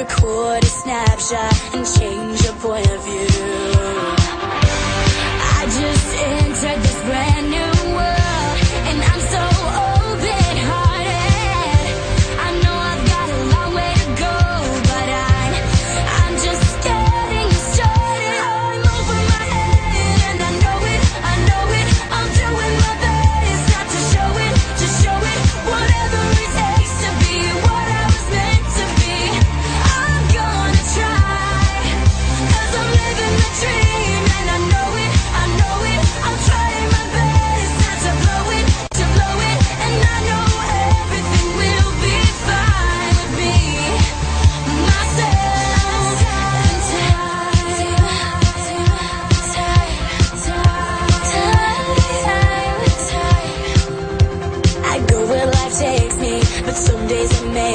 record a snapshot and change But some days I may